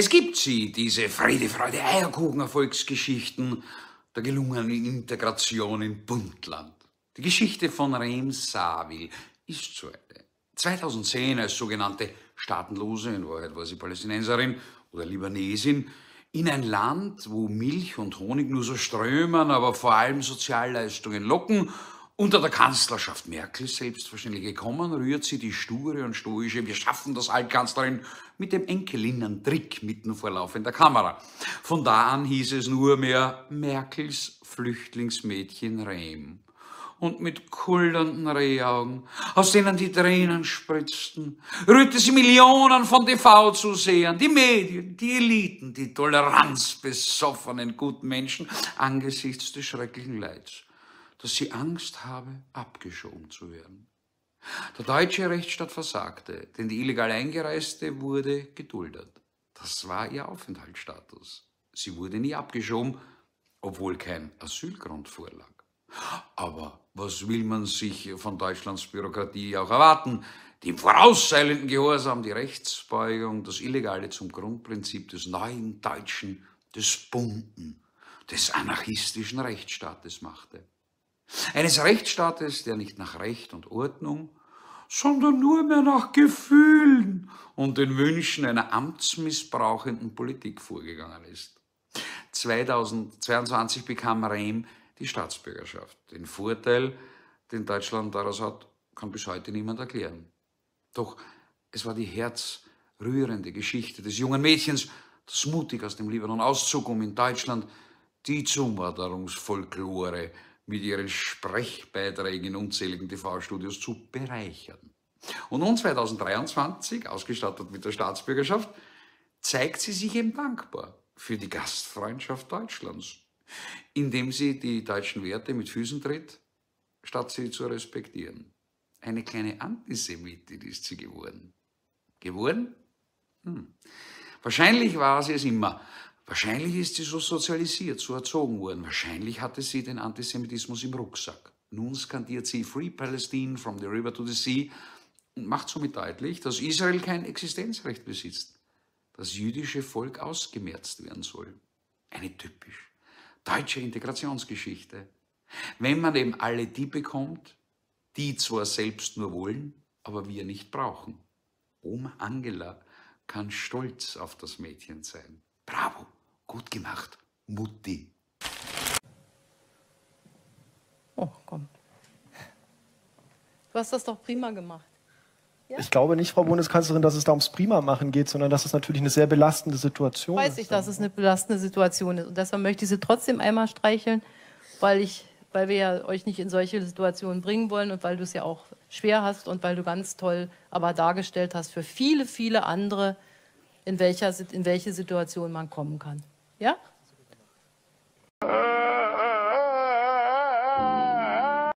Es gibt sie, diese Friede, Freude, Eierkuchen Erfolgsgeschichten der gelungenen Integration in Buntland. Die Geschichte von Rehm Savil ist so eine. 2010 als sogenannte Staatenlose, in Wahrheit war sie Palästinenserin oder Libanesin, in ein Land, wo Milch und Honig nur so strömen, aber vor allem Sozialleistungen locken unter der Kanzlerschaft Merkel selbstverständlich gekommen, rührt sie die sture und stoische Wir schaffen das Altkanzlerin mit dem Enkelinnen-Trick mitten vor laufender Kamera. Von da an hieß es nur mehr Merkels Flüchtlingsmädchen Rehm. Und mit kullernden Rehaugen, aus denen die Tränen spritzten, rührte sie Millionen von TV-Zusehern, die Medien, die Eliten, die toleranzbesoffenen guten Menschen angesichts des schrecklichen Leids dass sie Angst habe, abgeschoben zu werden. Der deutsche Rechtsstaat versagte, denn die illegal Eingereiste wurde geduldet. Das war ihr Aufenthaltsstatus. Sie wurde nie abgeschoben, obwohl kein Asylgrund vorlag. Aber was will man sich von Deutschlands Bürokratie auch erwarten? Die im vorauseilenden Gehorsam, die Rechtsbeugung, das Illegale zum Grundprinzip des neuen Deutschen, des bunten, des anarchistischen Rechtsstaates machte. Eines Rechtsstaates, der nicht nach Recht und Ordnung, sondern nur mehr nach Gefühlen und den Wünschen einer amtsmissbrauchenden Politik vorgegangen ist. 2022 bekam Rehm die Staatsbürgerschaft. Den Vorteil, den Deutschland daraus hat, kann bis heute niemand erklären. Doch es war die herzrührende Geschichte des jungen Mädchens, das mutig aus dem Libanon auszog, um in Deutschland die Zuwanderungsfolklore mit ihren Sprechbeiträgen in unzähligen TV-Studios zu bereichern. Und nun 2023, ausgestattet mit der Staatsbürgerschaft, zeigt sie sich eben dankbar für die Gastfreundschaft Deutschlands, indem sie die deutschen Werte mit Füßen tritt, statt sie zu respektieren. Eine kleine Antisemitin ist sie geworden. Geworden? Hm. Wahrscheinlich war sie es immer, Wahrscheinlich ist sie so sozialisiert, so erzogen worden. Wahrscheinlich hatte sie den Antisemitismus im Rucksack. Nun skandiert sie Free Palestine from the river to the sea und macht somit deutlich, dass Israel kein Existenzrecht besitzt, das jüdische Volk ausgemerzt werden soll. Eine typisch deutsche Integrationsgeschichte. Wenn man eben alle die bekommt, die zwar selbst nur wollen, aber wir nicht brauchen. Oma Angela kann stolz auf das Mädchen sein. Gut gemacht, Mutti. Oh, komm. Du hast das doch prima gemacht. Ja? Ich glaube nicht, Frau Bundeskanzlerin, dass es da ums Prima-Machen geht, sondern dass es natürlich eine sehr belastende Situation Weiß ist. Weiß ich, dass es eine belastende Situation ist. Und deshalb möchte ich Sie trotzdem einmal streicheln, weil, ich, weil wir ja euch nicht in solche Situationen bringen wollen und weil du es ja auch schwer hast und weil du ganz toll aber dargestellt hast für viele, viele andere, in, welcher, in welche Situation man kommen kann. Ja?